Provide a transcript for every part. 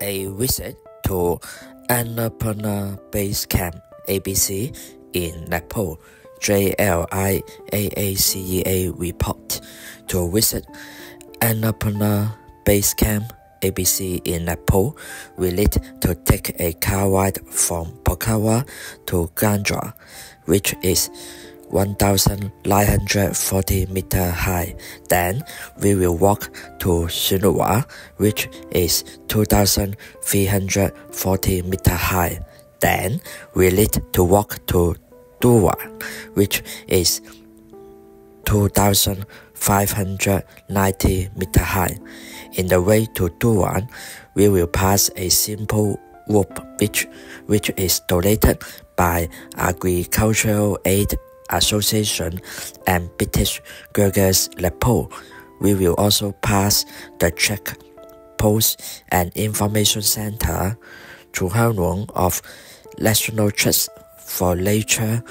a visit to Annapurna Base Camp ABC in Nepal. JLIAACEA report to visit Annapurna Base Camp ABC in Nepal. We need to take a car ride from Pokhara to Grandruk, which is 1940 meter high. Then we will walk to Sinuwa, which is 2340 meter high. Then we need to walk to Dovan, which is 2590 meter high. In the way to Dovan, we will pass a simple rope bridge which is donated by Agricultural Aid Association and British Gurkhas Nepal. We will also pass the check post and information center to Chhomrong of National Trust for Nature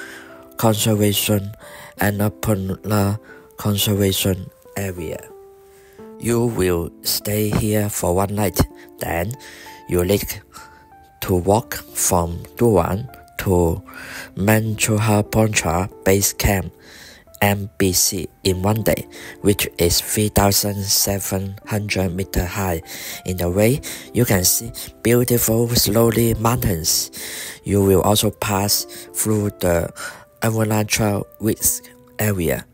Conservation and Annapurna Conservation Area. You will stay here for one night, then you need to walk from Dovan to Machhapuchhre Base Camp MBC in one day, which is 3,700 meter high. In the way, you can see beautiful slowly mountains. You will also pass through the avalanche Risk area.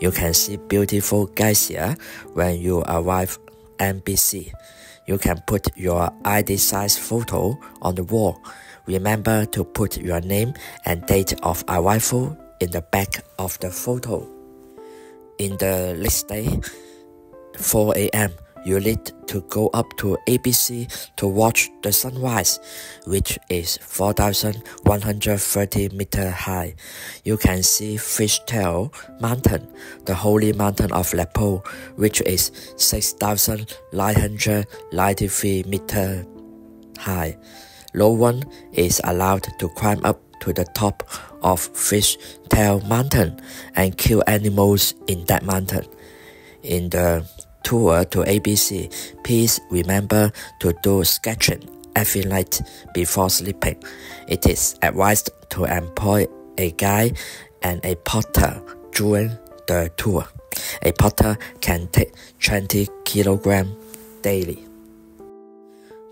You can see beautiful geysers when you arrive MBC. You can put your ID size photo on the wall. Remember to put your name and date of arrival in the back of the photo. In the next day, 4 a.m., you need to go up to ABC to watch the sunrise, which is 4,130 meter high. You can see Fishtail Mountain, the holy mountain of Nepal, which is 6,993 meter high. No one is allowed to climb up to the top of Fish Tail Mountain and kill animals in that mountain. In the tour to ABC, please remember to do sketching every night before sleeping. It is advised to employ a guide and a porter during the tour. A porter can take 20 kilograms daily.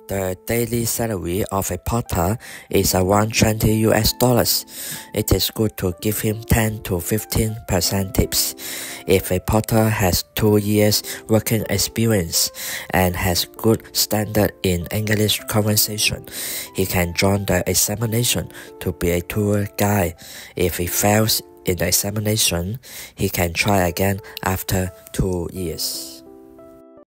The daily salary of a porter is around 20 US dollars. It is good to give him 10 to 15 percent tips. If a porter has two years working experience and has good standard in English conversation, he can join the examination to be a tour guide. If he fails in the examination, he can try again after two years.